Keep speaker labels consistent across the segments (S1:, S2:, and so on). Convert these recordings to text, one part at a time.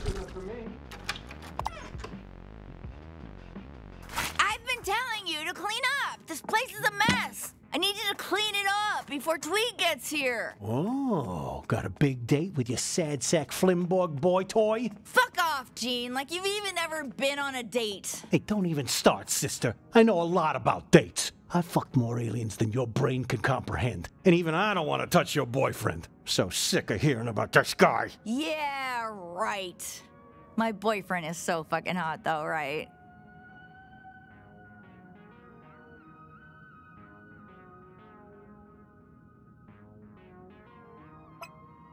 S1: good enough for me.
S2: I've been telling you to clean up. This place is a mess. I need you to clean it up before Tweeg gets here.
S3: Oh, got a big date with your sad sack Flimborg boy toy?
S2: Fuck off, Gene. Like you've even ever been on a date.
S3: Hey, don't even start, sister. I know a lot about dates. I fucked more aliens than your brain can comprehend. And even I don't want to touch your boyfriend. So sick of hearing about this guy.
S2: Yeah, right. My boyfriend is so fucking hot, though, right?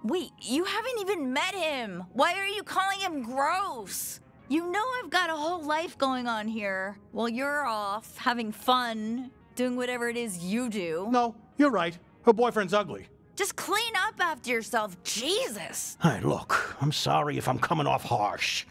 S2: Wait, you haven't even met him. Why are you calling him gross? You know I've got a whole life going on here while you're off having fun, doing whatever it is you do.
S3: No, you're right. Her boyfriend's ugly.
S2: Just clean up after yourself. Jesus.
S3: Hey, look, I'm sorry if I'm coming off harsh.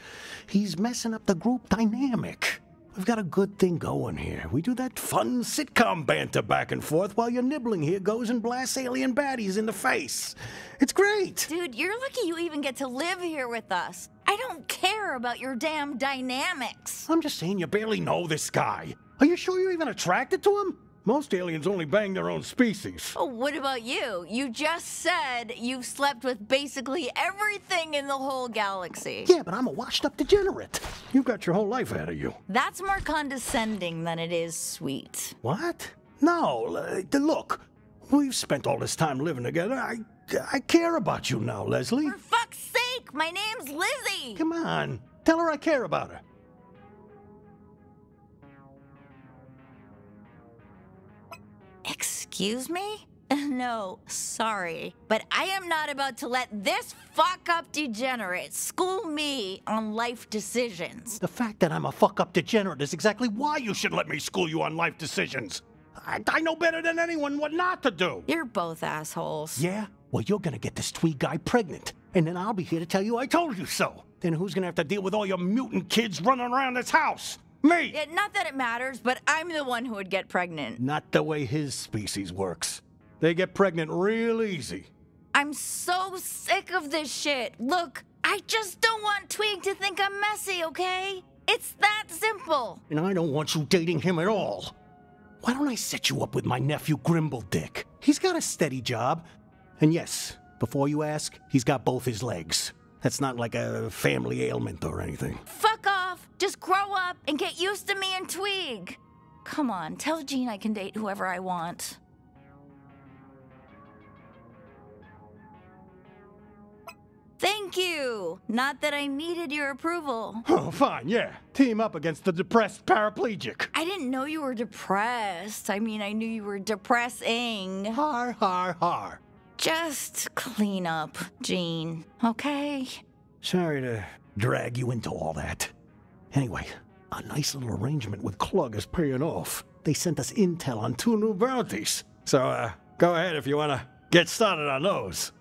S3: He's messing up the group dynamic. We've got a good thing going here. We do that fun sitcom banter back and forth while your nibbling here goes and blasts alien baddies in the face. It's great.
S2: Dude, you're lucky you even get to live here with us. I don't care about your damn dynamics.
S3: I'm just saying you barely know this guy. Are you sure you're even attracted to him? Most aliens only bang their own species.
S2: Oh, what about you? You just said you've slept with basically everything in the whole galaxy.
S3: Yeah, but I'm a washed up degenerate. You've got your whole life ahead of you.
S2: That's more condescending than it is sweet.
S3: What? No, look, we've spent all this time living together. I, I care about you now, Leslie.
S2: For fuck's sake, my name's Lizzie.
S3: Come on, tell her I care about her.
S2: Excuse me? No, sorry. But I am not about to let this fuck up degenerate school me on life decisions.
S3: The fact that I'm a fuck up degenerate is exactly why you should let me school you on life decisions. I, I know better than anyone what not to do.
S2: You're both assholes.
S3: Yeah? Well, you're gonna get this Tweeg guy pregnant. And then I'll be here to tell you I told you so. Then who's gonna have to deal with all your mutant kids running around this house? Me!
S2: Yeah, not that it matters, but I'm the one who would get pregnant.
S3: Not the way his species works. They get pregnant real easy.
S2: I'm so sick of this shit. Look, I just don't want Tweeg to think I'm messy, okay? It's that simple.
S3: And I don't want you dating him at all. Why don't I set you up with my nephew Grimble Dick? He's got a steady job. And yes, before you ask, he's got both his legs. That's not like a family ailment or anything.
S2: Fuck. Just grow up and get used to me and Tweeg. Come on, tell Gene I can date whoever I want. Thank you. Not that I needed your approval.
S3: Oh, fine, yeah. Team up against the depressed paraplegic.
S2: I didn't know you were depressed. I mean, I knew you were depressing.
S3: Har, har, har.
S2: Just clean up, Gene, okay?
S3: Sorry to drag you into all that. Anyway, a nice little arrangement with Clugg is paying off. They sent us intel on two new bounties. So, uh, go ahead if you want to get started on those.